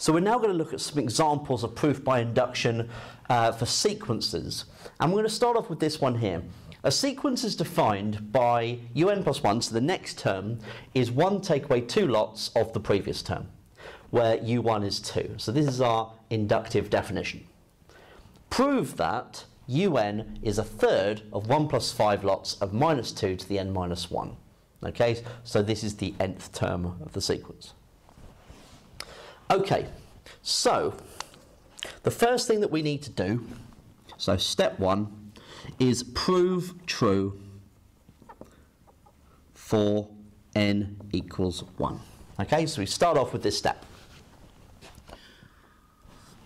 So we're now going to look at some examples of proof by induction uh, for sequences. And we're going to start off with this one here. A sequence is defined by un plus 1, so the next term is 1 take away 2 lots of the previous term, where u1 is 2. So this is our inductive definition. Prove that un is a third of 1 plus 5 lots of minus 2 to the n minus 1. Okay, so this is the nth term of the sequence. Okay, so the first thing that we need to do, so step one, is prove true for n equals 1. Okay, so we start off with this step.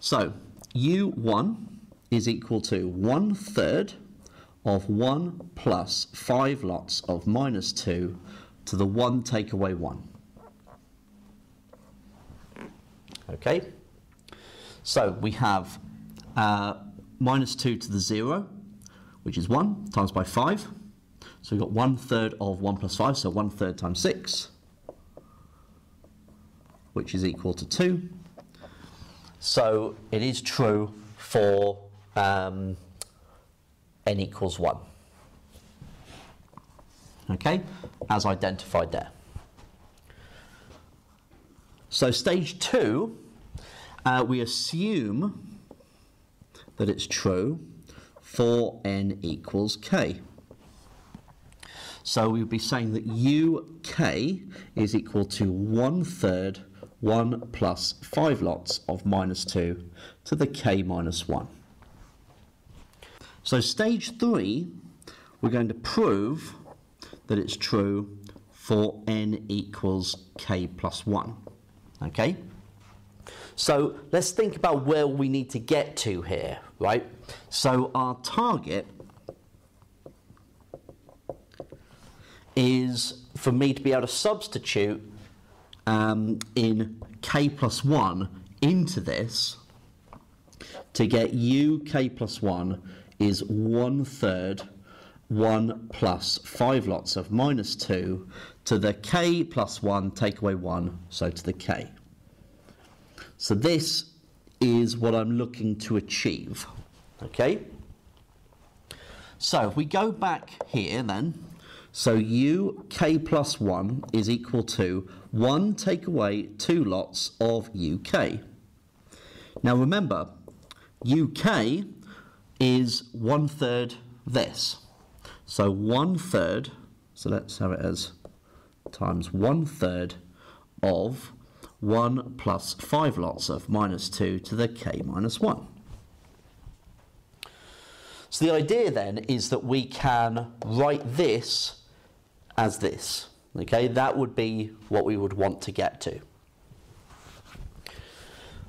So u1 is equal to 1 third of 1 plus 5 lots of minus 2 to the 1 take away 1. Okay, so we have uh, minus 2 to the 0, which is 1, times by 5. So we've got 1 third of 1 plus 5, so 1 third times 6, which is equal to 2. So it is true for um, n equals 1. Okay, as identified there. So stage 2 uh, we assume that it's true for n equals k. So we would be saying that uk is equal to 1 third 1 plus 5 lots of minus 2 to the k minus 1. So stage 3, we're going to prove that it's true for n equals k plus 1. Okay? So let's think about where we need to get to here, right? So our target is for me to be able to substitute um, in k plus 1 into this to get u k plus 1 is 1 third 1 plus 5 lots of minus 2 to the k plus 1 take away 1 so to the k. So this is what I'm looking to achieve. Okay? So if we go back here then, so u k plus 1 is equal to 1 take away 2 lots of uk. Now remember, uk is one third this. So one third, so let's have it as times one third of 1 plus 5 lots of minus 2 to the k minus 1. So the idea then is that we can write this as this. Okay, that would be what we would want to get to.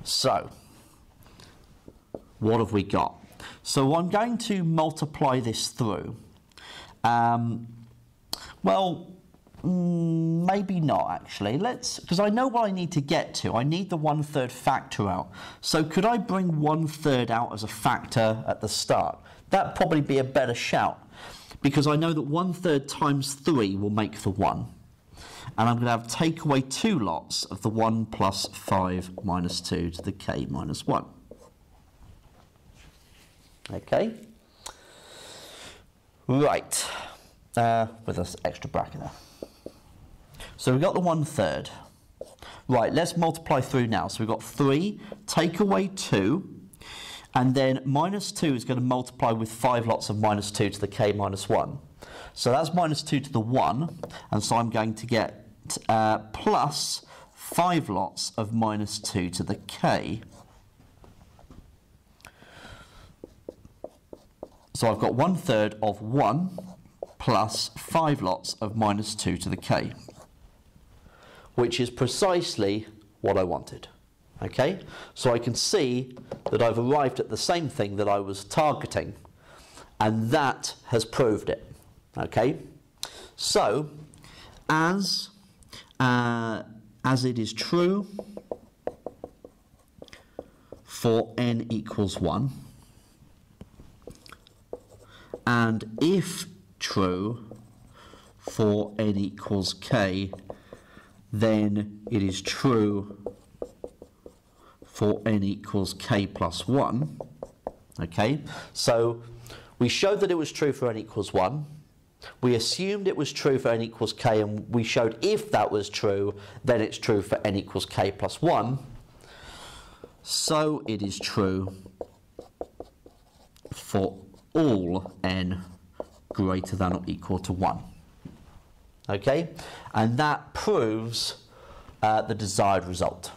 So, what have we got? So I'm going to multiply this through. Um, well, Mm, maybe not actually. Let's, because I know what I need to get to. I need the one third factor out. So could I bring one third out as a factor at the start? That'd probably be a better shout because I know that one third times three will make the one. And I'm going to have take away two lots of the 1 plus 5 minus 2 to the k minus 1. Okay. Right. Uh, with this extra bracket there. So we've got the one third. Right, let's multiply through now. So we've got 3, take away 2, and then minus 2 is going to multiply with 5 lots of minus 2 to the k minus 1. So that's minus 2 to the 1, and so I'm going to get uh, plus 5 lots of minus 2 to the k. So I've got 1 third of 1 plus 5 lots of minus 2 to the k which is precisely what I wanted. Okay, so I can see that I've arrived at the same thing that I was targeting, and that has proved it. Okay, so as uh, as it is true for n equals 1, and if true for n equals k then it is true for n equals k plus 1. Okay, so we showed that it was true for n equals 1. We assumed it was true for n equals k, and we showed if that was true, then it's true for n equals k plus 1. So it is true for all n greater than or equal to 1. Okay, and that proves uh, the desired result.